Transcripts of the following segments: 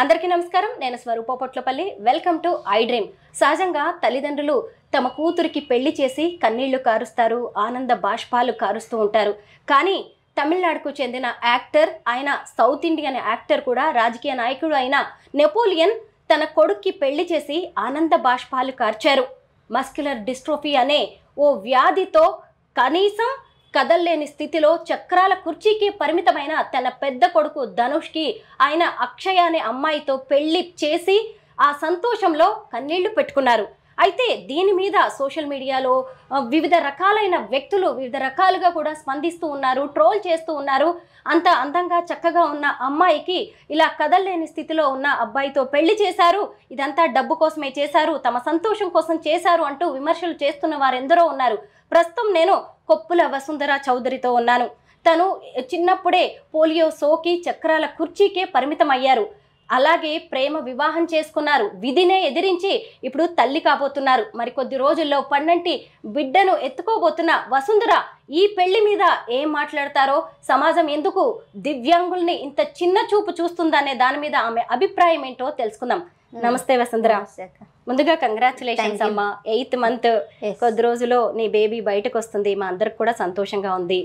అందరికీ నమస్కారం. నేను Swaroopa Potlapalli. Welcome to iDream సహజంగా తల్లిదండ్రులు తమ కూతురికి పెళ్ళి చేసి కన్నీళ్ళు కారుస్తారు ఆనంద బాష్పాలు కారుస్తూ ఉంటారు. కానీ తమిళనాడుకు చెందిన యాక్టర్ ఆయన సౌత్ ఇండియన్ యాక్టర్ కూడా రాజకీయ నాయకుడు అయిన నెపోలియన్ తన కొడుక్కి పెళ్ళి చేసి ఆనంద బాష్పాలు కార్చారు. మస్క్యులర్ డిస్ట్రోఫీ అనే ఓ వ్యాధితో కనీసం కదల్లేని స్థితిలో చక్రాల కుర్చీకి పరిమితమైన తన పెద్ద కొడుకు ధనుష్కి ఆయన అక్షయ అనే అమ్మాయితో పెళ్ళి చేసి ఆ సంతోషంలో కన్నీళ్ళు పెట్టుకున్నారు. అయితే దీని మీద సోషల్ మీడియాలో వివిధ రకాలైన వ్యక్తులు వివిధ రకాలుగా కూడా స్పందిస్తూ ఉన్నారు ట్రోల్ చేస్తూ ఉన్నారు. అంత అందంగా చక్కగా ఉన్న అమ్మాయికి ఇలా కదల్లేని స్థితిలో ఉన్న అబ్బాయితో పెళ్ళి చేశారు. ఇదంతా డబ్బు కోసమే చేశారు తమ సంతోషం కోసం చేశారు అంటూ విమర్శలు చేస్తున్న వారెందరో ఉన్నారు. ప్రస్తుతం నేను కొప్పుల వసుంధర చౌదరితో ఉన్నాను. తను చిన్నప్పుడే పోలియో సోకి చక్రాల కుర్చీకే పరిమితం అయ్యారు అలాగే ప్రేమ వివాహం చేసుకున్నారు. విధినే ఎదిరించి ఇప్పుడు తల్లి కాబోతున్నారు. మరికొద్ది రోజుల్లో పన్నంటి బిడ్డను ఎత్తుకోబోతున్న వసుంధర ఈ పెళ్ళి మీద ఏం మాట్లాడతారో సమాజం ఎందుకు దివ్యాంగుల్ని ఇంత చిన్న చూపు చూస్తుందనే దాని మీద ఆమె అభిప్రాయం ఏంటో తెలుసుకుందాం. నమస్తే వసుంధర. ముందుగా కంగ్రాచులేషన్స్. అమ్మా. Eighth month. కొద్ది రోజులో నీ బేబీ బయటకు వస్తుంది మా అందరికి కూడా సంతోషంగా ఉంది.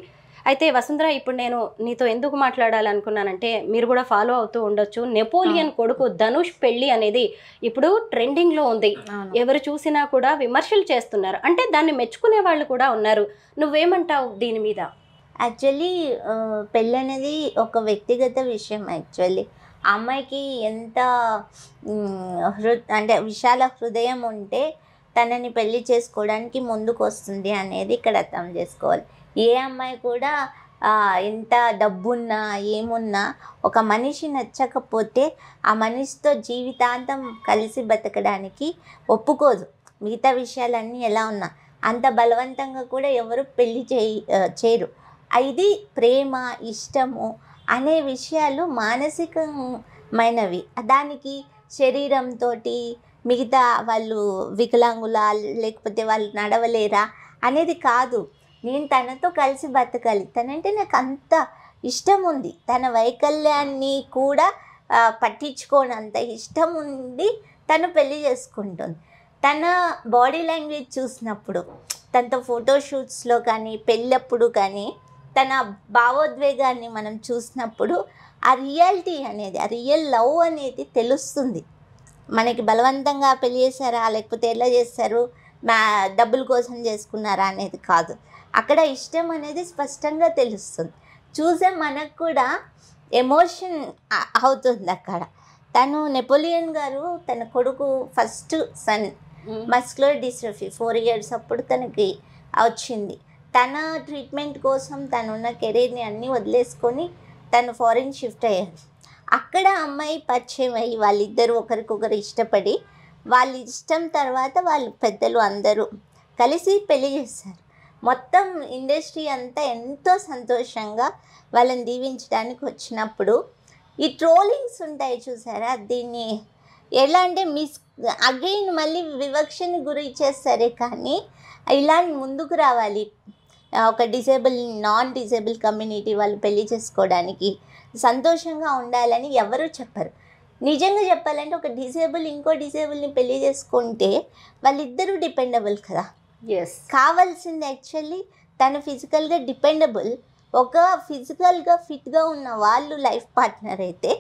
అయితే వసుంధర ఇప్పుడు నేను నీతో ఎందుకు మాట్లాడాలనుకున్నానంటే మీరు కూడా ఫాలో అవుతూ ఉండొచ్చు. నెపోలియన్ కొడుకు ధనుష్ పెళ్ళి అనేది ఇప్పుడు ట్రెండింగ్లో ఉంది. ఎవరు చూసినా కూడా విమర్శలు చేస్తున్నారు. అంటే దాన్ని మెచ్చుకునే వాళ్ళు కూడా ఉన్నారు. నువ్వేమంటావు దీని మీద? యాక్చువల్లీ పెళ్ళి అనేది ఒక వ్యక్తిగత విషయం యాక్చువల్లీ అమ్మాయికి ఎంత హృ అంటే విశాల హృదయం ఉంటే తనని పెళ్ళి చేసుకోవడానికి ముందుకు వస్తుంది అనేది ఇక్కడ అర్థం చేసుకోవాలి. ఏ అమ్మాయి కూడా ఎంత డబ్బున్నా ఏమున్నా ఒక మనిషి నచ్చకపోతే ఆ మనిషితో జీవితాంతం కలిసి బతకడానికి ఒప్పుకోదు. మిగతా విషయాలన్నీ ఎలా ఉన్నా అంత బలవంతంగా కూడా ఎవరు పెళ్ళి చేయి చేయరు. ఇది ప్రేమ ఇష్టము అనే విషయాలు మానసికమైనవి. దానికి శరీరంతో మిగతా వాళ్ళు వికలాంగుల లేకపోతే వాళ్ళు నడవలేరా అనేది కాదు. నేను తనతో కలిసి బతకాలి. తనంటే నాకు అంత ఇష్టం ఉంది తన వైకల్యాన్ని కూడా పట్టించుకోనంత ఇష్టం ఉండి తను పెళ్ళి చేసుకుంటుంది. తన బాడీ లాంగ్వేజ్ చూసినప్పుడు తనతో ఫోటోషూట్స్లో కానీ పెళ్ళప్పుడు కానీ తన భావోద్వేగాన్ని మనం చూసినప్పుడు ఆ రియాలిటీ అనేది ఆ రియల్ లవ్ అనేది తెలుస్తుంది. మనకి బలవంతంగా పెళ్ళి చేశారా లేకపోతే ఎలా చేస్తారు మా డబ్బుల కోసం చేసుకున్నారా అనేది కాదు. అక్కడ ఇష్టం అనేది స్పష్టంగా తెలుస్తుంది. చూసే మనకు కూడా ఎమోషన్ అవుతుంది అక్కడ. తను నెపోలియన్ గారు తన కొడుకు first son muscular dystrophy four years అప్పుడు తనకి వచ్చింది. తన ట్రీట్మెంట్ కోసం తనున్న కెరీర్ని అన్నీ వదిలేసుకొని తను ఫారిన్ షిఫ్ట్ అయ్యారు. అక్కడ అమ్మాయి పరిచయం అయ్యి వాళ్ళిద్దరూ ఒకరికొకరు ఇష్టపడి వాళ్ళ ఇష్టం తర్వాత వాళ్ళు పెద్దలు అందరూ కలిసి పెళ్ళి చేశారు. మొత్తం ఇండస్ట్రీ అంతా ఎంతో సంతోషంగా వాళ్ళని దీవించడానికి వచ్చినప్పుడు ఈ ట్రోలింగ్స్ ఉంటాయి చూసారా? దీన్ని ఎలా అంటే మిస్ అగైన్ మళ్ళీ వివక్షని గురి చేస్తారే కానీ ఇలా ముందుకు రావాలి. ఒక డిసేబుల్ నాన్ డిసేబుల్ కమ్యూనిటీ వాళ్ళు పెళ్ళి చేసుకోవడానికి సంతోషంగా ఉండాలని ఎవరు చెప్పరు. నిజంగా చెప్పాలంటే ఒక డిసేబుల్ ఇంకో డిసేబుల్ని పెళ్ళి చేసుకుంటే వాళ్ళిద్దరూ డిపెండబుల్ కదా. ఎస్ కావాల్సింది యాక్చువల్లీ తను ఫిజికల్గా డిపెండబుల్. ఒక ఫిజికల్గా ఫిట్గా ఉన్న వాళ్ళు లైఫ్ పార్ట్నర్ అయితే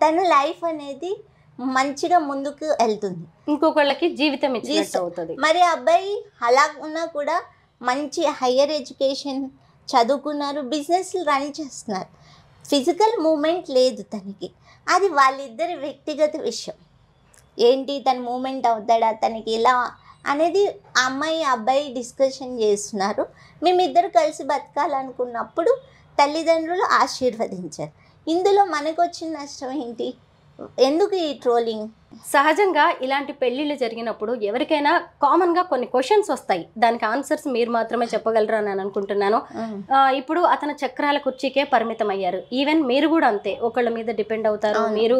తన లైఫ్ అనేది మంచిగా ముందుకు వెళ్తుంది. ఇంకొకళ్ళకి జీవితం. అవుతుంది. మరి అబ్బాయి అలా ఉన్నా కూడా మంచి హయ్యర్ ఎడ్యుకేషన్ చదువుకున్నారు బిజినెస్లు రన్ చేస్తున్నారు. ఫిజికల్ మూమెంట్ లేదు తనకి. అది వాళ్ళిద్దరి వ్యక్తిగత విషయం. ఏంటి తన మూమెంట్ అవుతాడా తనకి ఎలా అనేది ఆ అమ్మాయి అబ్బాయి డిస్కషన్ చేస్తున్నారు. మేమిద్దరు కలిసి బతకాలనుకున్నప్పుడు తల్లిదండ్రులు ఆశీర్వదించారు. ఇందులో మనకు వచ్చిన నష్టం ఏంటి? ఎందుకు ఈ ట్రోలింగ్? సహజంగా ఇలాంటి పెళ్ళిళ్ళు జరిగినప్పుడు ఎవరికైనా కామన్గా కొన్ని క్వశ్చన్స్ వస్తాయి. దానికి ఆన్సర్స్ మీరు మాత్రమే చెప్పగలరు అని నేను అనుకుంటున్నాను. ఇప్పుడు అతను చక్రాల కుర్చీకే పరిమితం అయ్యారు ఈవెన్ మీరు కూడా అంతే. ఒకళ్ళ మీద డిపెండ్ అవుతారు. మీరు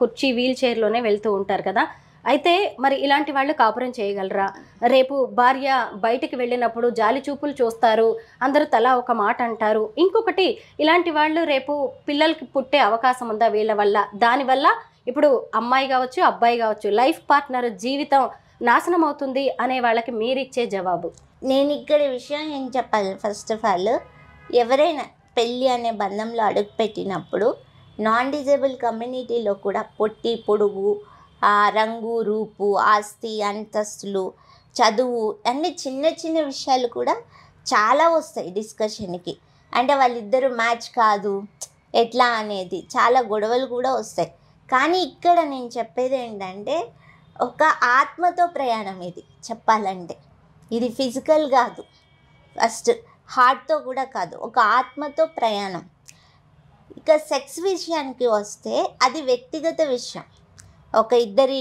కుర్చీ వీల్ చైర్లోనే వెళ్తూ ఉంటారు కదా. అయితే మరి ఇలాంటి వాళ్ళు కాపురం చేయగలరా? రేపు భార్య బయటికి వెళ్ళినప్పుడు జాలి చూపులు చూస్తారు అందరూ తలా ఒక మాట అంటారు. ఇంకొకటి ఇలాంటి వాళ్ళు రేపు పిల్లలకి పుట్టే అవకాశం ఉందా వీళ్ళ వల్ల? దానివల్ల ఇప్పుడు అమ్మాయి కావచ్చు అబ్బాయి కావచ్చు లైఫ్ పార్ట్నర్ జీవితం నాశనం అవుతుంది అనే వాళ్ళకి మీరిచ్చే జవాబు. నేను ఇక్కడ విషయం ఏం చెప్పాలి? ఫస్ట్ ఆఫ్ ఆల్ ఎవరైనా పెళ్ళి అనే బంధంలో అడుగుపెట్టినప్పుడు నాన్ డిజేబుల్ కమ్యూనిటీలో కూడా పొట్టి పొడుగు ఆ రంగు రూపు ఆస్తి అంతస్తులు చదువు అన్ని చిన్న చిన్న విషయాలు కూడా చాలా వస్తాయి డిస్కషన్కి. అంటే వాళ్ళిద్దరు మ్యాచ్ కాదు ఎట్లా అనేది చాలా గొడవలు కూడా వస్తాయి. కానీ ఇక్కడ నేను చెప్పేది ఏంటంటే ఒక ఆత్మతో ప్రయాణం ఇది చెప్పాలంటే. ఇది ఫిజికల్ కాదు. ఫస్ట్ హార్ట్తో కూడా కాదు ఒక ఆత్మతో ప్రయాణం. ఇక సెక్స్ విషయానికి వస్తే అది వ్యక్తిగత విషయం. ఒక ఇద్దరి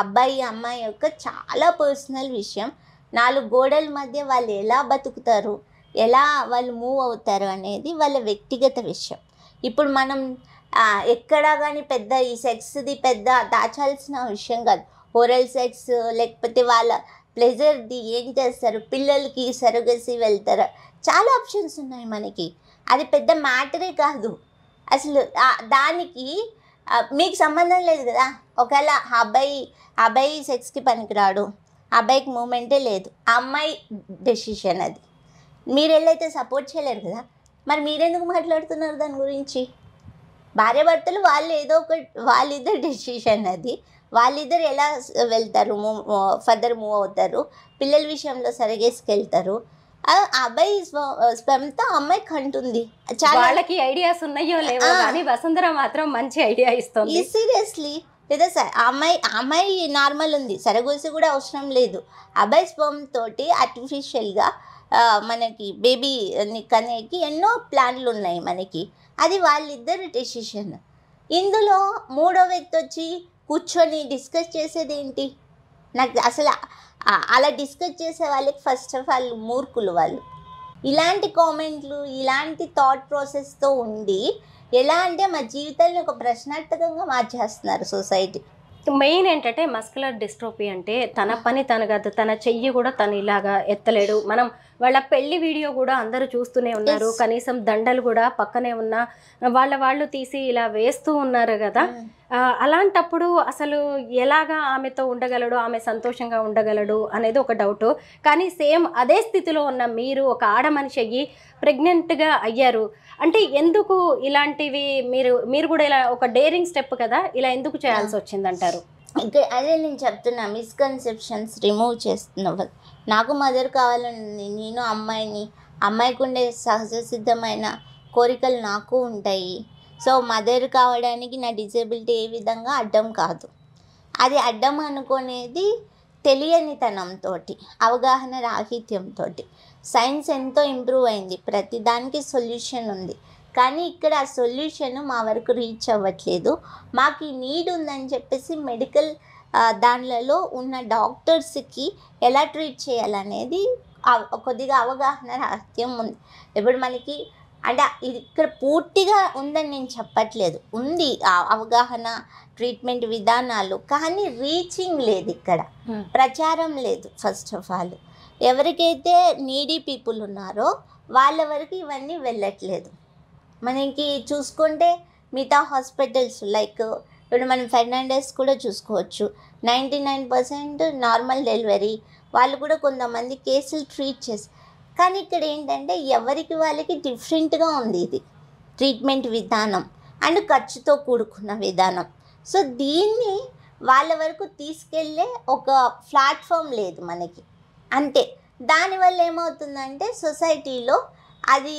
అబ్బాయి అమ్మాయి యొక్క చాలా పర్సనల్ విషయం. నాలుగు గోడల మధ్య వాళ్ళు ఎలా బతుకుతారు ఎలా వాళ్ళు మూవ్ అవుతారు అనేది వాళ్ళ వ్యక్తిగత విషయం. ఇప్పుడు మనం ఎక్కడా కానీ పెద్ద ఈ సెక్స్ది పెద్ద దాచాల్సిన విషయం కాదు. ఓరల్ సెక్స్ లేకపోతే వాళ్ళ ప్లెజర్ది ఏం చేస్తారు పిల్లలకి సరుగసి వెళ్తారు చాలా ఆప్షన్స్ ఉన్నాయి మనకి. అది పెద్ద మ్యాటరే కాదు. అసలు దానికి మీకు సంబంధం లేదు కదా. ఒకవేళ అబ్బాయి అబ్బాయి సెక్స్కి పనికిరాడు అబ్బాయికి మూమెంటే లేదు అమ్మాయి డెసిషన్ అది. మీరు వెళ్ళైతే సపోర్ట్ చేయలేరు కదా? మరి మీరెందుకు మాట్లాడుతున్నారు దాని గురించి? భార్యాభర్తలు వాళ్ళు ఏదో ఒక వాళ్ళిద్దరు డెసిషన్ అది. వాళ్ళిద్దరు ఎలా వెళ్తారు మూవ్ ఫర్దర్ మూవ్ అవుతారు పిల్లల విషయంలో సరిగేసుకెళ్తారు అబ్బాయి స్పెమ్తో అమ్మాయి కంటుంది. చాలా వాళ్ళకి ఐడియాస్ ఉన్నాయో లేవో. కానీ వసుంధర మాత్రం మంచి ఐడియా ఇస్తుంది. సీరియస్లీ లేదా సార్ ఆ అమ్మాయి ఆ అమ్మాయి నార్మల్ ఉంది. సరగోసి కూడా అవసరం లేదు. అబ్బాయి స్పమ్ తోటి ఆర్టిఫిషియల్గా మనకి బేబీ కనేకి ఎన్నో ప్లాన్లు ఉన్నాయి మనకి. అది వాళ్ళిద్దరు డెసిషన్ ఇందులో మూడో వ్యక్తి వచ్చి కూర్చొని డిస్కస్ చేసేది ఏంటి నాకు అసలు అలా డిస్కస్ చేసే వాళ్ళకి ఫస్ట్ ఆఫ్ ఆల్ మూర్ఖులు వాళ్ళు. ఇలాంటి కామెంట్లు ఇలాంటి థాట్ ప్రాసెస్తో ఉండి ఎలా అంటే మా జీవితాన్ని ఒక ప్రశ్నార్థకంగా మార్చేస్తున్నారు సొసైటీ. మెయిన్ ఏంటంటే మస్కులర్ డిస్ట్రోపీ అంటే తన పని తను కాదు తన చెయ్యి కూడా తను ఇలాగా ఎత్తలేడు. మనం వాళ్ళ పెళ్ళి వీడియో కూడా అందరూ చూస్తూనే ఉన్నారు. కనీసం దండలు కూడా పక్కనే ఉన్న వాళ్ళ వాళ్ళు తీసి ఇలా వేస్తూ ఉన్నారు కదా. ఆ, అలాంటప్పుడు అసలు ఎలాగా ఆమెతో ఉండగలడు ఆమె సంతోషంగా ఉండగలడు అనేది ఒక డౌట్ కానీ సేమ్ అదే స్థితిలో ఉన్న మీరు ఒక ఆడ మనిషి అయ్యి ప్రెగ్నెంట్గా అయ్యారు. అంటే ఎందుకు ఇలాంటివి మీరు మీరు కూడా ఇలా ఒక డేరింగ్ స్టెప్ కదా ఇలా ఎందుకు చేయాల్సి వచ్చిందంటారు? ఇంకా అదే నేను చెప్తున్నా మిస్కన్సెప్షన్స్ రిమూవ్ చేస్తున్న. నాకు మదర్ కావాలని నేను అమ్మాయిని అమ్మాయికి ఉండే సహజ సిద్ధమైన కోరికలు నాకు ఉంటాయి. సో మదర్ కావడానికి నా డిజేబిలిటీ ఏ విధంగా అడ్డం కాదు. అది అడ్డం అనుకునేది తెలియనితనంతో అవగాహన రాహిత్యంతో సైన్స్ ఎంతో ఇంప్రూవ్ అయింది. ప్రతి దానికి సొల్యూషన్ ఉంది. కానీ ఇక్కడ ఆ సొల్యూషన్ మా వరకు రీచ్ అవ్వట్లేదు. మాకు ఈ నీడ్ ఉందని చెప్పేసి మెడికల్ దానిలలో ఉన్న డాక్టర్స్కి ఎలా ట్రీట్ చేయాలనేది కొద్దిగా అవగాహన రాహిత్యం ఉంది. ఇప్పుడు మనకి అంటే ఇది ఇక్కడ పూర్తిగా ఉందని నేను చెప్పట్లేదు. ఉంది అవగాహన ట్రీట్మెంట్ విధానాలు కానీ రీచింగ్ లేదు ఇక్కడ. ప్రచారం లేదు ఫస్ట్ ఆఫ్ ఆల్. ఎవరికైతే నీడీ పీపుల్ ఉన్నారో వాళ్ళ వరకు ఇవన్నీ వెళ్ళట్లేదు. మనకి చూసుకుంటే మిగతా హాస్పిటల్స్ లైక్ ఇప్పుడు మనం ఫెర్నాండెస్ కూడా చూసుకోవచ్చు. Ninety nine percent normal delivery. వాళ్ళు కూడా కొంతమంది కేసులు ట్రీట్ చేసి కానీ ఇక్కడ ఏంటంటే ఎవరికి వాళ్ళకి డిఫరెంట్గా ఉంది ఇది. ట్రీట్మెంట్ విధానం అండ్ ఖర్చుతో కూడుకున్న విధానం. సో దీన్ని వాళ్ళ వరకు తీసుకెళ్ళే ఒక ప్లాట్ఫామ్ లేదు మనకి. అంతే. దానివల్ల ఏమవుతుందంటే సొసైటీలో అది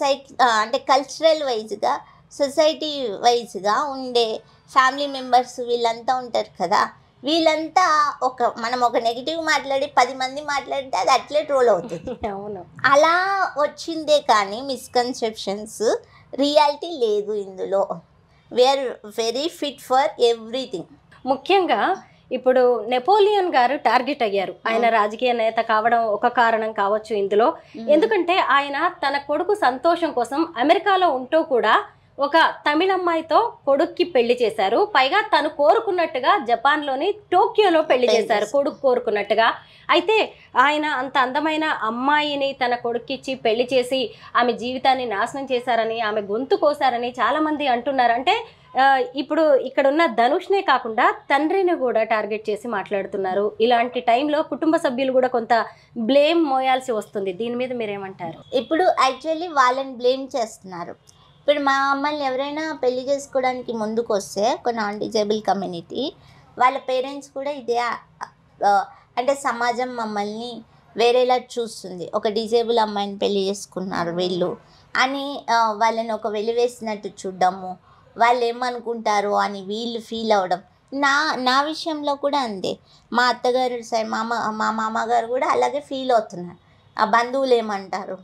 సైక్ అంటే కల్చరల్ వైజ్గా సొసైటీ వైజ్గా ఉండే ఫ్యామిలీ మెంబర్స్ వీళ్ళంతా ఉంటారు కదా వీళ్ళంతా ఒక మనం ఒక నెగిటివ్ మాట్లాడి పది మంది మాట్లాడితే అది అట్లే ట్రోల్ అవుతుంది. అవును. అలా వచ్చిందే కానీ మిస్కన్సెప్షన్స్ రియాలిటీ లేదు ఇందులో. Wear very fit for everything ముఖ్యంగా ఇప్పుడు నెపోలియన్ గారు టార్గెట్ అయ్యారు. ఆయన రాజకీయ నేత కావడం ఒక కారణం కావచ్చు ఇందులో. ఎందుకంటే ఆయన తన కొడుకు సంతోషం కోసం అమెరికాలో ఉంటూ కూడా ఒక తమిళ అమ్మాయితో కొడుక్కి పెళ్ళి చేశారు. పైగా తను కోరుకున్నట్టుగా జపాన్లోని టోక్యోలో పెళ్ళి చేశారు. కొడుకు కోరుకున్నట్టుగా. అయితే ఆయన అంత అందమైన అమ్మాయిని తన కొడుక్కిచ్చి పెళ్ళి చేసి ఆమె జీవితాన్ని నాశనం చేశారని ఆమె గొంతు కోసారని చాలా మంది అంటున్నారు. అంటే ఇప్పుడు ఇక్కడ ఉన్న ధనుష్నే కాకుండా తండ్రిని కూడా టార్గెట్ చేసి మాట్లాడుతున్నారు. ఇలాంటి టైంలో కుటుంబ సభ్యులు కూడా కొంత బ్లేమ్ మోయాల్సి వస్తుంది. దీని మీద మీరేమంటారు? ఇప్పుడు యాక్చువల్లీ వాళ్ళని బ్లేమ్ చేస్తున్నారు. ఇప్పుడు మా మమ్మల్ని ఎవరైనా పెళ్ళి చేసుకోవడానికి ముందుకు వస్తే ఒక నాన్ డిజేబుల్ కమ్యూనిటీ వాళ్ళ పేరెంట్స్ కూడా ఇదే అంటే సమాజం మమ్మల్ని వేరేలా చూస్తుంది. ఒక డిజేబుల్ అమ్మాయిని పెళ్ళి చేసుకున్నారు వీళ్ళు అని వాళ్ళని ఒక వెలివేసినట్టు చూడడము. వాళ్ళు ఏమనుకుంటారు అని వీళ్ళు ఫీల్ అవ్వడం. నా నా విషయంలో కూడా అంతే. మా అత్తగారు సై మామ మా మామగారు కూడా అలాగే ఫీల్ అవుతున్నారు. ఆ బంధువులు ఏమంటారు?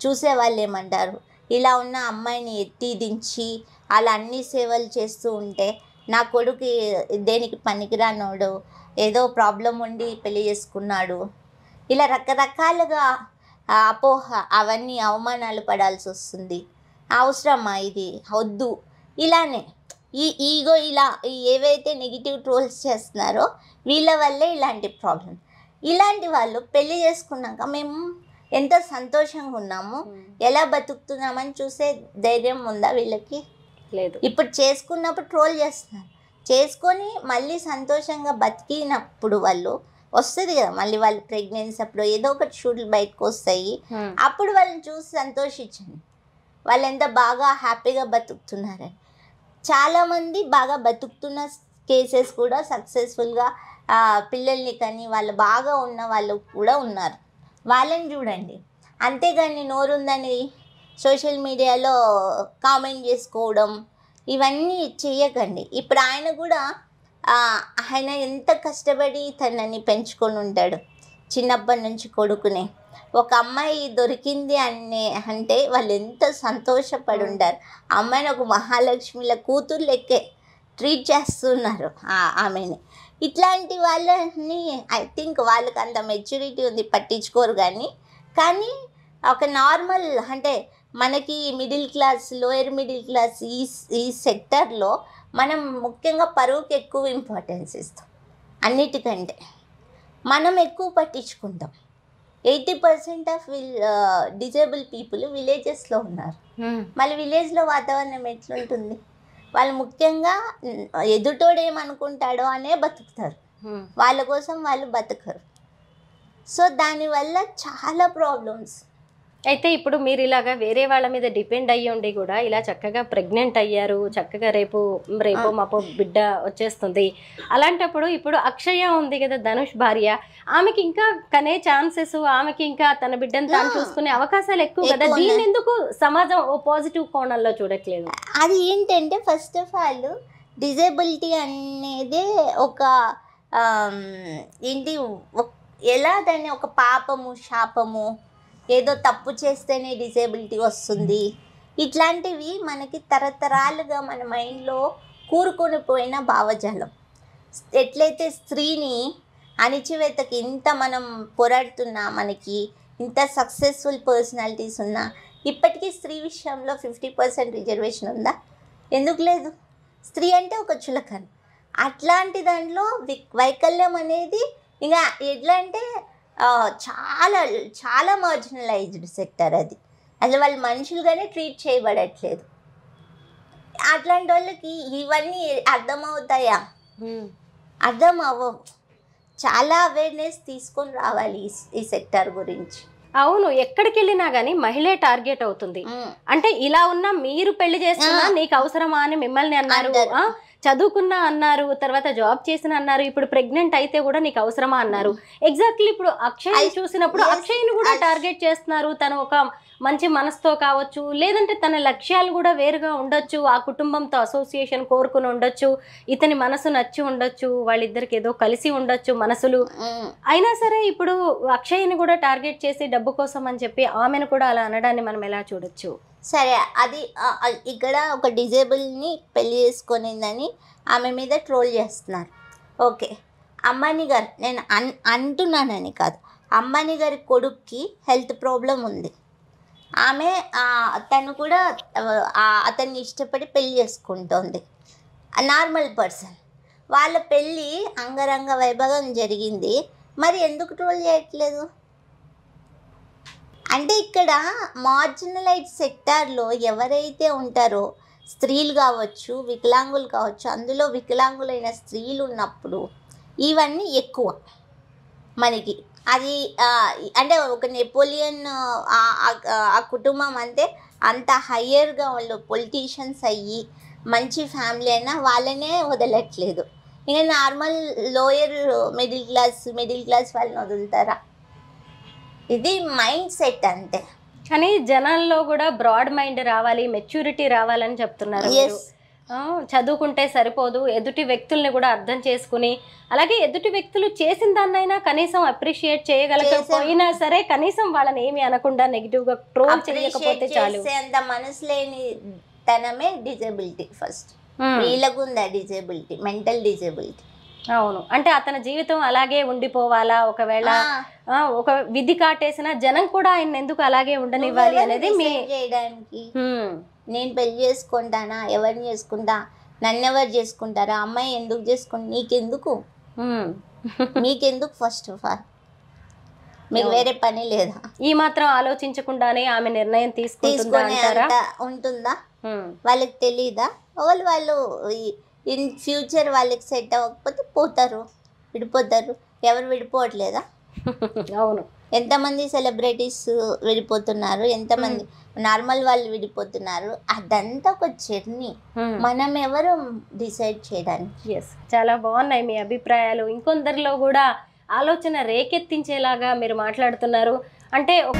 చూసే వాళ్ళు ఏమంటారు? ఇలా ఉన్న అమ్మాయిని ఎత్తి దించి అలా అన్ని సేవలు చేస్తూ ఉంటే నా కొడుకు దేనికి పనికిరానోడు ఏదో ప్రాబ్లం ఉండి పెళ్ళి చేసుకున్నాడు. ఇలా రకరకాలుగా అపోహ అవన్నీ అవమానాలు పడాల్సి వస్తుంది. అవసరమా ఇది? వద్దు. ఇలానే ఈ ఈగో ఇలా ఈ ఏవైతే నెగిటివ్ ట్రోల్స్ చేస్తున్నారో వీళ్ళ వల్లే ఇలాంటి ప్రాబ్లం. ఇలాంటి వాళ్ళు పెళ్ళి చేసుకున్నాక మేము ఎంత సంతోషంగా ఉన్నాము ఎలా బతుకుతున్నామని చూసే ధైర్యం ఉందా వీళ్ళకి? లేదు. ఇప్పుడు చేసుకున్నప్పుడు ట్రోల్ చేస్తున్నారు. చేసుకొని మళ్ళీ సంతోషంగా బతికినప్పుడు వాళ్ళు వస్తుంది కదా మళ్ళీ వాళ్ళు ప్రెగ్నెన్సీ అప్పుడు ఏదో ఒకటి షూట్లు బయటకు వస్తాయి. అప్పుడు వాళ్ళని చూసి సంతోషించండి. వాళ్ళు ఎంత బాగా హ్యాపీగా బతుకుతున్నారని. చాలామంది బాగా బతుకుతున్న కేసెస్ కూడా సక్సెస్ఫుల్గా పిల్లల్ని కానీ వాళ్ళు బాగా ఉన్న వాళ్ళు కూడా ఉన్నారు. వాళ్ళని చూడండి. అంతేగాని నోరుందని సోషల్ మీడియాలో కామెంట్ చేసుకోవడం ఇవన్నీ చేయకండి ఇప్పుడు ఆయన కూడా ఆయన ఎంత కష్టపడి తనని పెంచుకొని ఉంటాడు. చిన్నప్పటి నుంచి కొడుకునే. ఒక అమ్మాయి దొరికింది అనే అంటే వాళ్ళు ఎంత సంతోషపడి ఉంటారు. అమ్మాయిని ఒక మహాలక్ష్మిల కూతురు లెక్కే ట్రీట్ చేస్తున్నారు ఆమెని. ఇట్లాంటి వాళ్ళని ఐ థింక్ వాళ్ళకి అంత మెచ్యూరిటీ ఉంది పట్టించుకోరు కానీ కానీ ఒక నార్మల్ అంటే మనకి middle class lower middle class ఈ ఈ సెక్టర్లో మనం ముఖ్యంగా పరువుకి ఎక్కువ ఇంపార్టెన్స్ ఇస్తాం అన్నిటికంటే. మనం ఎక్కువ పట్టించుకుంటాం. Eighty percent of will disable people విలేజెస్లో ఉన్నారు. మళ్ళీ విలేజ్లో వాతావరణం ఎట్లుంటుంది? వాళ్ళు ముఖ్యంగా ఎదుటోడు ఏమనుకుంటాడో అనే బతుకుతారు. వాళ్ళ కోసం వాళ్ళు బతకరు. సో దానివల్ల చాలా ప్రాబ్లమ్స్ అయితే ఇప్పుడు మీరు ఇలాగా వేరే వాళ్ళ మీద డిపెండ్ అయ్యి ఉండి కూడా ఇలా చక్కగా ప్రెగ్నెంట్ అయ్యారు చక్కగా రేపు రేపు మాపో బిడ్డ వచ్చేస్తుంది అలాంటప్పుడు ఇప్పుడు అక్షయ ఉంది కదా ధనుష్ భార్య ఆమెకి ఇంకా కనే ఛాన్సెస్ ఆమెకి ఇంకా తన బిడ్డను తాను. చూసుకునే అవకాశాలు ఎక్కువ కదా ఉన్నాయి. ఎందుకు సమాజం ఓ పాజిటివ్ కోణంలో చూడట్లేదు అది ఏంటంటే ఫస్ట్ ఆఫ్ ఆల్ డిజేబిలిటీ అనేది ఒక ఏంటి ఎలా దాన్ని ఒక పాపము శాపము ఏదో తప్పు చేస్తేనే డిసేబిలిటీ వస్తుంది. ఇట్లాంటివి మనకి తరతరాలుగా మన మైండ్లో కూరుకొని పోయిన భావజాలం. ఎట్లయితే స్త్రీని అణిచివేతకి ఇంత మనం పోరాడుతున్నా మనకి ఇంత సక్సెస్ఫుల్ పర్సనాలిటీస్ ఉన్నా ఇప్పటికీ స్త్రీ విషయంలో ఫిఫ్టీ పర్సెంట్ రిజర్వేషన్ ఉందా? ఎందుకు లేదు? స్త్రీ అంటే ఒక చులకన్. అట్లాంటి దాంట్లో వి- వైకల్యం అనేది ఇంకా ఎట్లా అంటే చాలా చాలా మార్జినలైజ్డ్ సెక్టర్ అది. అసలు వాళ్ళు మనుషులుగానే ట్రీట్ చేయబడట్లేదు. అట్లాంటి వాళ్ళకి ఇవన్నీ అర్థమవుతాయా? అర్థం అవ్వవు చాలా అవేర్నెస్ తీసుకొని రావాలి ఈ- సెక్టర్ గురించి. అవును ఎక్కడికి వెళ్ళినా గానీ మహిళే టార్గెట్ అవుతుంది. అంటే ఇలా ఉన్న మీరు పెళ్ళి చేస్తున్నా. నీకు అవసరమా అని మిమ్మల్ని అన్నారు. చదువుకున్నా అన్నారు తర్వాత జాబ్ చేసిన అన్నారు ఇప్పుడు ప్రెగ్నెంట్ అయితే కూడా నీకు అవసరమా అన్నారు. ఎగ్జాక్ట్లీ ఇప్పుడు అక్షయ్ చూసినప్పుడు అక్షయ్ని కూడా టార్గెట్ చేస్తున్నారు. తను ఒక మంచి మనసుతో కావచ్చు లేదంటే తన లక్ష్యాలు కూడా వేరుగా ఉండొచ్చు ఆ కుటుంబంతో అసోసియేషన్ కోరుకుని ఉండొచ్చు ఇతని మనసు నచ్చి ఉండొచ్చు వాళ్ళిద్దరికి ఏదో కలిసి ఉండొచ్చు మనసులు. ఉమ్. అయినా సరే ఇప్పుడు అక్షయ్ని కూడా టార్గెట్ చేసి డబ్బు కోసం అని చెప్పి ఆమెను కూడా అలా అనడాన్ని మనం ఎలా చూడొచ్చు? సరే అది ఇక్కడ ఒక డిజేబుల్ని పెళ్ళి చేసుకొనిందని ఆమె మీద ట్రోల్ చేస్తున్నారు. ఓకే. అమ్మాని గారు నేను అన్ అంటున్నానని కాదు. అమ్మాని గారి కొడుక్కి హెల్త్ ప్రాబ్లం ఉంది. ఆమె తను కూడా అతన్ని ఇష్టపడి పెళ్ళి చేసుకుంటోంది. Normal person. వాళ్ళ పెళ్ళి అంగరంగ వైభవం జరిగింది. మరి ఎందుకు ట్రోల్ చేయట్లేదు? అంటే ఇక్కడ మార్జినలైజ్ సెక్టార్లో ఎవరైతే ఉంటారో స్త్రీలు కావచ్చు వికలాంగులు కావచ్చు అందులో వికలాంగులైన స్త్రీలు ఉన్నప్పుడు ఇవన్నీ ఎక్కువ మనకి. అది అంటే ఒక నెపోలియన్ ఆ, ఆ కుటుంబం అంటే అంత హయ్యర్గా వాళ్ళు పొలిటీషియన్స్ అయ్యి మంచి ఫ్యామిలీ అయినా వాళ్ళనే వదలట్లేదు. ఇంకా normal lower middle class middle class వాళ్ళని వదులుతారా? ఇది మైండ్ సెట్ అంతే. కానీ జనాల్లో కూడా బ్రాడ్ మైండ్ రావాలి మెచ్యూరిటీ రావాలని చెప్తున్నారు చదువుకుంటే సరిపోదు ఎదుటి వ్యక్తుల్ని కూడా అర్థం చేసుకుని అలాగే ఎదుటి వ్యక్తులు చేసిన దాన్నైనా కనీసం అప్రిషియేట్ చేయగలకపోయినా సరే కనీసం వాళ్ళని ఏమి అనకుండా నెగిటివ్గా ట్రోల్ చేయకపోతే చాలు. అంత మనసు లేని తనమే డిజబిలిటీ ఫస్ట్. ఉమ్, వీళ్ళకు ఉందా డిజబిలిటీ మెంటల్ డిజబిలిటీ. అవును. అంటే అతని జీవితం అలాగే ఉండిపోవాలా? ఒకవేళ ఒక విధి కాటేసిన జనం కూడా ఆయన ఎందుకు అలాగే ఉండనివ్వాలి అనేది మీ చేయడానికి? నేను పెళ్ళి చేసుకుంటానా? ఎవరిని చేసుకుంటా? నన్ను ఎవరు చేసుకుంటారా? అమ్మాయి ఎందుకు చేసుకుంటా నీకెందుకు? ఉమ్. నీకెందుకు ఫస్ట్ ఆఫ్ ఆల్ మీకు. వేరే పని లేదా? ఈ మాత్రం ఆలోచించకుండానే ఆమె నిర్ణయం తీసుకుంటుందా ఉంటుందా? వాళ్ళకి తెలీదా? వాళ్ళు వాళ్ళు ఇన్ ఫ్యూచర్ వాళ్ళకి సెట్ అవ్వకపోతే పోతారు విడిపోతారు. ఎవరు విడిపోవట్లేదా? అవును. ఎంతమంది సెలబ్రిటీస్ విడిపోతున్నారు? ఎంతమంది నార్మల్ వాళ్ళు విడిపోతున్నారు? అదంతా ఒక జర్నీ. మనం ఎవరు డిసైడ్ చేయడానికి? ఎస్ చాలా బాగున్నాయి మీ అభిప్రాయాలు. ఇంకొందరిలో కూడా ఆలోచన రేకెత్తించేలాగా మీరు మాట్లాడుతున్నారు. అంటే ఒక